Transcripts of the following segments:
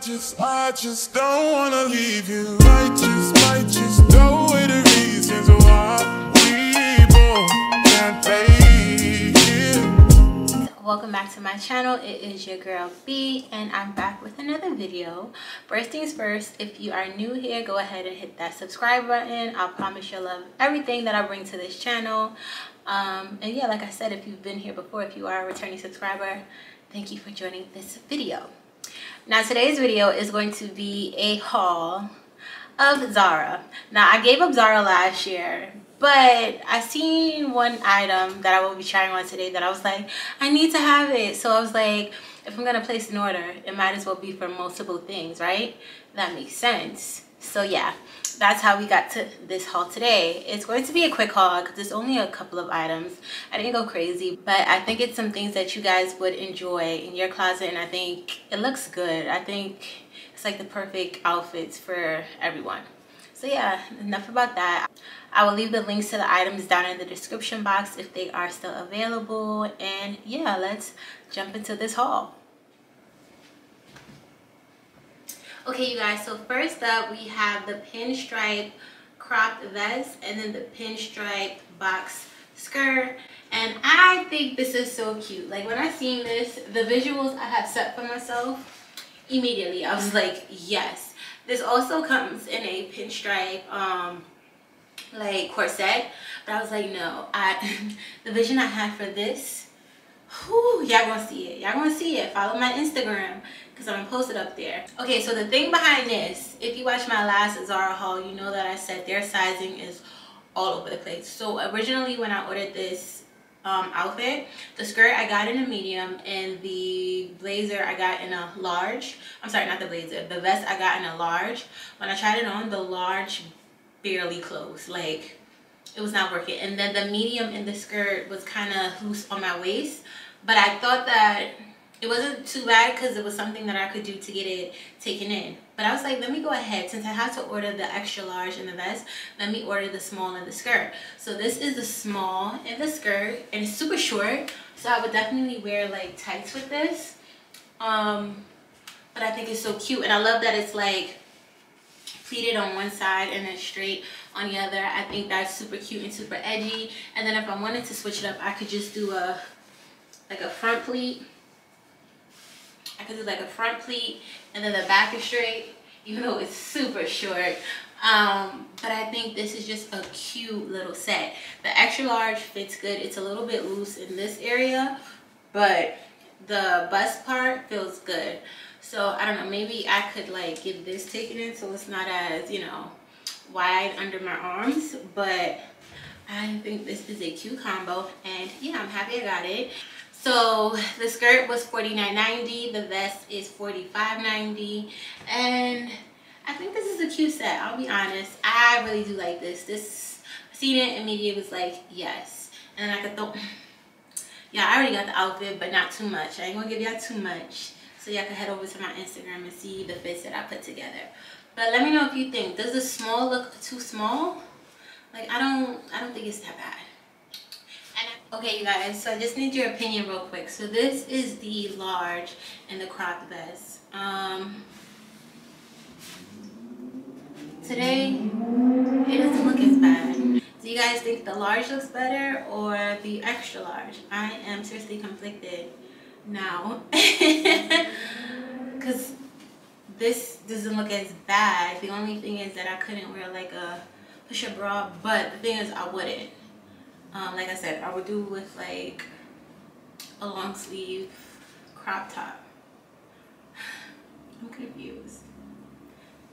just, I just don't wanna leave you. Might just, might just know the reasons why we both can't play welcome back to my channel. It is your girl b and i'm back with another video. First things first if you are new here go ahead and hit that subscribe button. I'll promise you'll love everything that i bring to this channel. Um, and yeah like i said if you've been here before if you are a returning subscriber thank you for joining this video now today's video is going to be a haul of zara now i gave up zara last year but I seen one item that I will be trying on today that I was like, I need to have it. So I was like, if I'm gonna place an order, it might as well be for multiple things, right? That makes sense. So yeah, that's how we got to this haul today. It's going to be a quick haul because it's only a couple of items. I didn't go crazy, but I think it's some things that you guys would enjoy in your closet and I think it looks good. I think it's like the perfect outfits for everyone. So yeah, enough about that. I will leave the links to the items down in the description box if they are still available. And yeah, let's jump into this haul. Okay, you guys, so first up we have the pinstripe cropped vest and then the pinstripe box skirt. And I think this is so cute. Like when I seen this, the visuals I have set for myself, immediately I was like, yes this also comes in a pinstripe um, like corset. But I was like, no. I the vision I had for this, y'all gonna see it. Y'all gonna see it. Follow my Instagram because I'm gonna post it up there. Okay, so the thing behind this, if you watch my last Zara haul, you know that I said their sizing is all over the place. So originally when I ordered this um, outfit. The skirt I got in a medium and the blazer I got in a large. I'm sorry, not the blazer. The vest I got in a large. When I tried it on, the large barely closed. Like, it was not working. And then the medium in the skirt was kind of loose on my waist. But I thought that it wasn't too bad because it was something that I could do to get it taken in. But I was like, let me go ahead. Since I had to order the extra large in the vest, let me order the small in the skirt. So this is the small in the skirt and it's super short. So I would definitely wear like tights with this. Um, but I think it's so cute. And I love that it's like pleated on one side and then straight on the other. I think that's super cute and super edgy. And then if I wanted to switch it up, I could just do a like a front pleat I could do like a front pleat and then the back is straight, even though it's super short. Um, but I think this is just a cute little set. The extra large fits good. It's a little bit loose in this area, but the bust part feels good. So I don't know, maybe I could like get this taken in so it's not as, you know, wide under my arms, but I think this is a cute combo and yeah, I'm happy I got it. So the skirt was $49.90. The vest is $45.90. And I think this is a cute set. I'll be honest. I really do like this. This, seen it media was like, yes. And I could throw, yeah, I already got the outfit, but not too much. I ain't gonna give y'all too much. So y'all can head over to my Instagram and see the fits that I put together. But let me know if you think, does the small look too small? Like, I don't, I don't think it's that bad. Okay, you guys, so I just need your opinion real quick. So this is the large and the cropped vest. Um, today, it doesn't look as bad. Do you guys think the large looks better or the extra large? I am seriously conflicted now. Because this doesn't look as bad. The only thing is that I couldn't wear like a push-up bra, but the thing is I wouldn't um, like I said I would do with like a long sleeve crop top. I'm confused.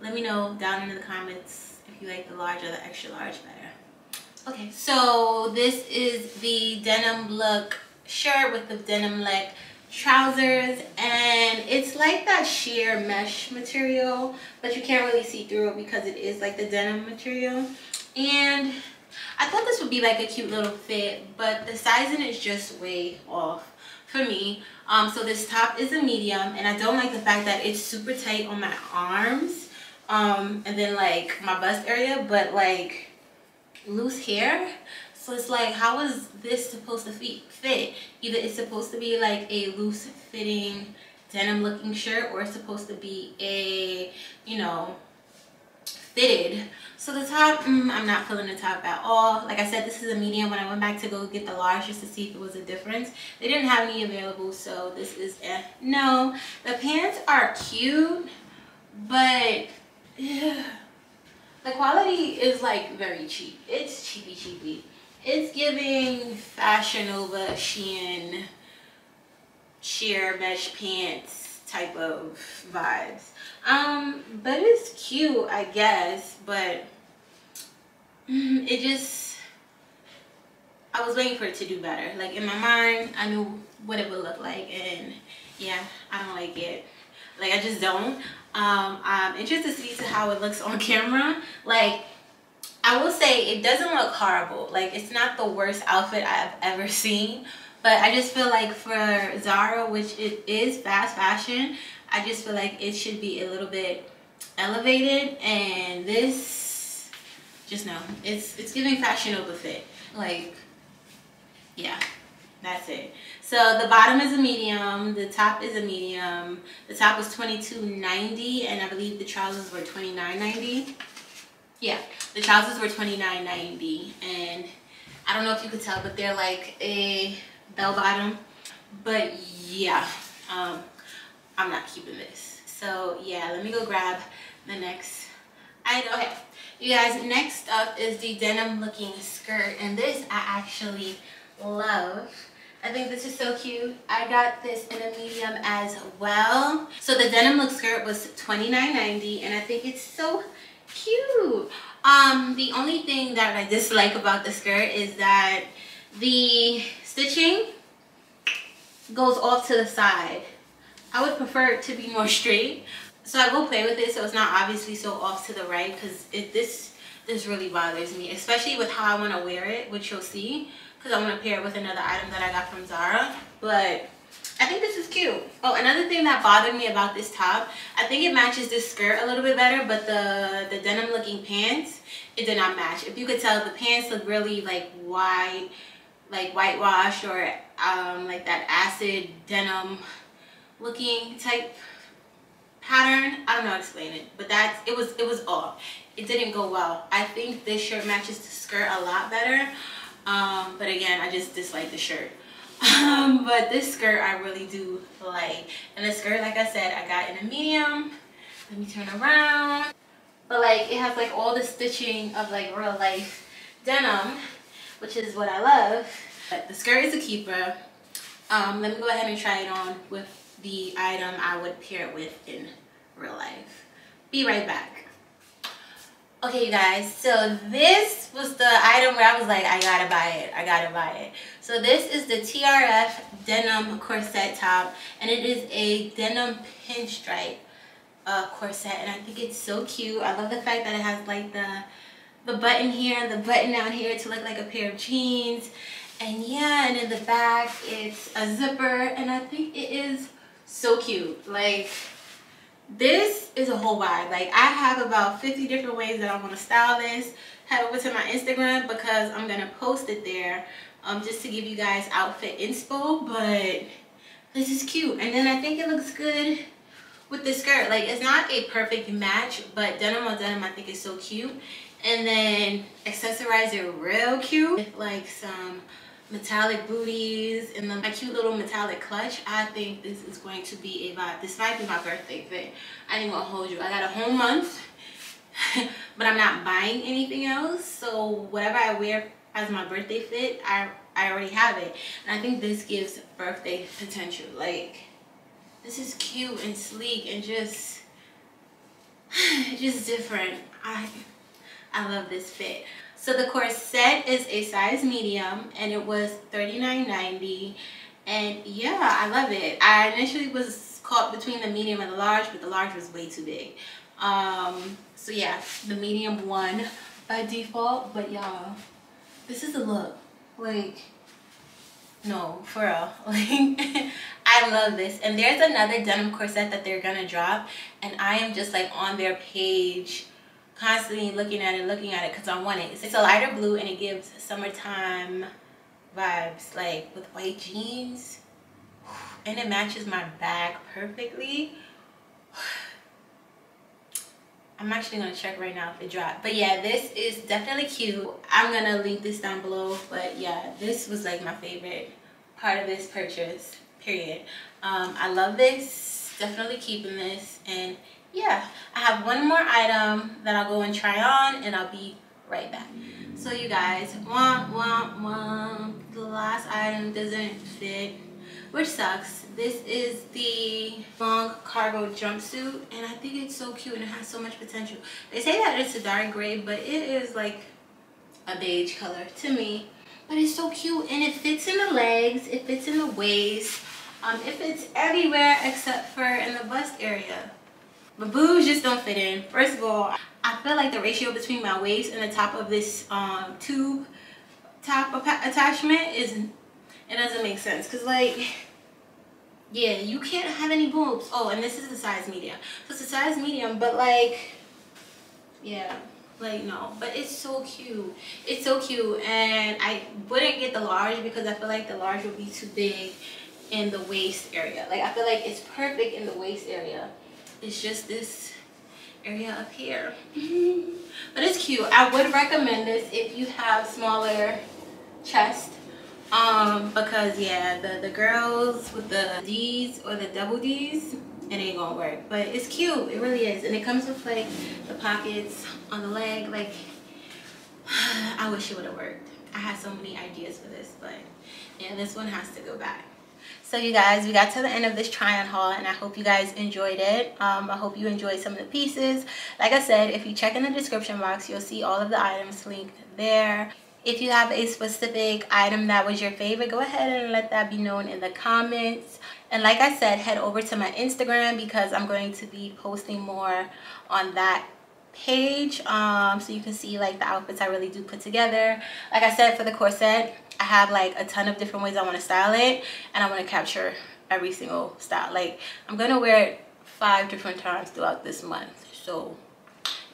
Let me know down in the comments if you like the large or the extra large better. Okay so this is the denim look shirt with the denim leg trousers and it's like that sheer mesh material but you can't really see through it because it is like the denim material. And I thought this would be like a cute little fit, but the sizing is just way off for me. Um, so this top is a medium, and I don't like the fact that it's super tight on my arms, um, and then like my bust area, but like loose hair. So it's like, how is this supposed to fit? Either it's supposed to be like a loose fitting denim looking shirt or it's supposed to be a, you know, fitted. So the top, mm, I'm not feeling the top at all. Like I said, this is a medium. When I went back to go get the large just to see if it was a difference, they didn't have any available. So this is a no. The pants are cute, but yeah, the quality is like very cheap. It's cheapy cheapy. It's giving Fashion Nova, Shein, sheer mesh pants type of vibes. Um, but it's cute, I guess, but mm, it just, I was waiting for it to do better. Like in my mind, I knew what it would look like and yeah, I don't like it. Like I just don't. Um, I'm interested to see how it looks on camera. Like I will say it doesn't look horrible. Like it's not the worst outfit I've ever seen. But I just feel like for Zara, which it is fast fashion, I just feel like it should be a little bit elevated. And this, just no, it's it's giving Fashion Nova fit. Like, yeah, that's it. So the bottom is a medium, the top is a medium. The top was $22.90 and I believe the trousers were $29.90. Yeah, the trousers were $29.90 and I don't know if you could tell, but they're like a bell bottom. But yeah, um, I'm not keeping this. So yeah, let me go grab the next item. Okay, you guys, next up is the denim looking skirt and this I actually love. I think this is so cute. I got this in a medium as well. So the denim look skirt was $29.90 and I think it's so cute. Um, the only thing that I dislike about the skirt is that the stitching goes off to the side. I would prefer it to be more straight. So I will play with it so it's not obviously so off to the right because this this really bothers me, especially with how I want to wear it, which you'll see because I want to pair it with another item that I got from Zara. But I think this is cute. Oh, another thing that bothered me about this top, I think it matches this skirt a little bit better, but the, the denim looking pants, it did not match. If you could tell, the pants look really like white, like whitewash or um, like that acid denim looking type pattern. I don't know how to explain it, but that's, it was, it was off. It didn't go well. I think this shirt matches the skirt a lot better. Um, but again, I just dislike the shirt. Um, but this skirt I really do like. And the skirt, like I said, I got in a medium. Let me turn around. But like, it has like all the stitching of like real life denim, which is what I love. But the skirt is a keeper. Um, let me go ahead and try it on with the item I would pair it with in real life. Be right back. Okay, you guys, so this was the item where I was like, I gotta buy it, I gotta buy it. So this is the TRF denim corset top, and it is a denim pinstripe uh, corset, and I think it's so cute. I love the fact that it has like the, the button here and the button down here to look like a pair of jeans. And yeah, and in the back, it's a zipper, and I think it is so cute. Like, this is a whole vibe. Like i have about 50 different ways that i want to style this. Head over to my instagram because i'm gonna post it there um just to give you guys outfit inspo but this is cute. And then i think it looks good with the skirt. Like it's not a perfect match but denim on denim i think is so cute and then accessorize it real cute with like some metallic booties and then my cute little metallic clutch. I think this is going to be a vibe. This might be my birthday fit i want to hold you. I got a whole month but i'm not buying anything else. So whatever i wear as my birthday fit i i already have it. And i think this gives birthday potential. Like this is cute and sleek and just just different. I i love this fit so the corset is a size medium and it was $39.90 and yeah, I love it. I initially was caught between the medium and the large, but the large was way too big. Um, so yeah, the medium won by default, but y'all, this is the look. Like, no, for real. Like, I love this. And there's another denim corset that they're gonna drop, and I am just like on their page constantly looking at it, looking at it because I want it. It's a lighter blue and it gives summertime vibes like with white jeans. and it matches my bag perfectly I'm actually gonna check right now if it dropped. But yeah, this is definitely cute. I'm gonna link this down below. But yeah, this was like my favorite part of this purchase, period. Um, I love this, definitely keeping this. And yeah, I have one more item that I'll go and try on and I'll be right back. So you guys, wah, wah, wah, the last item doesn't fit, which sucks this is the long cargo jumpsuit and I think it's so cute and it has so much potential. They say that it's a dark gray but it is like a beige color to me. But it's so cute and it fits in the legs, it fits in the waist, um, it fits everywhere except for in the bust area. My boobs just don't fit in. First of all, I feel like the ratio between my waist and the top of this um, tube top attachment is, it doesn't make sense. Cause like, yeah you can't have any boobs. Oh and this is the size medium. So it's a size medium but like yeah like no. But it's so cute. It's so cute. And i wouldn't get the large because i feel like the large would be too big in the waist area. Like i feel like it's perfect in the waist area it's just this area up here. But it's cute. I would recommend this if you have smaller chest um because yeah the the girls with the d's or the double d's it ain't gonna work. But it's cute. It really is. And it comes with like the pockets on the leg. Like i wish it would have worked. I had so many ideas for this but yeah this one has to go back so you guys we got to the end of this try on haul and i hope you guys enjoyed it. Um, i hope you enjoyed some of the pieces. Like i said if you check in the description box you'll see all of the items linked there. If you have a specific item that was your favorite, go ahead and let that be known in the comments. And like I said, head over to my Instagram because I'm going to be posting more on that page um so you can see like the outfits i really do put together. Like i said for the corset i have like a ton of different ways i want to style it and i want to capture every single style. Like i'm gonna wear it five different times throughout this month so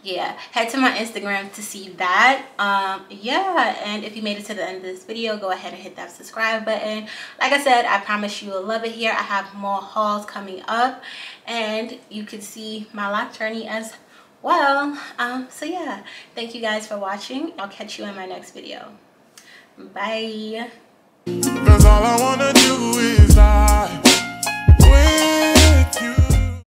yeah. Head to my instagram to see that. Um yeah and if you made it to the end of this video go ahead and hit that subscribe button. Like i said i promise you will love it here. I have more hauls coming up and you can see my lock journey as well um so yeah thank you guys for watching. I'll catch you in my next video. Bye